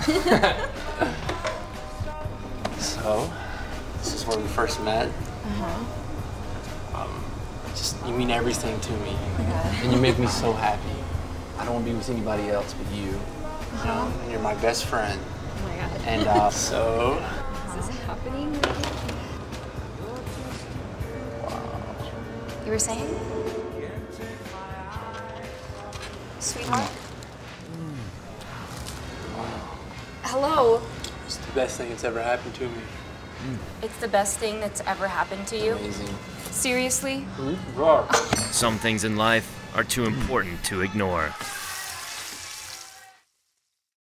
so, this is where we first met. Um, just you mean everything to me, and you make me so happy. I don't want to be with anybody else but you. You know, and you're my best friend. Oh my god. And uh, so, Is this happening? You were saying? Sweetheart? Hello. it's the best thing that's ever happened to me. Mm. It's the best thing that's ever happened to you. Amazing. Seriously? Some things in life are too important to ignore.